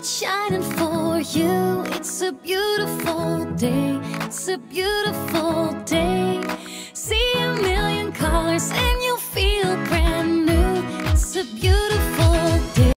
it's shining for you. It's a beautiful day. It's a beautiful.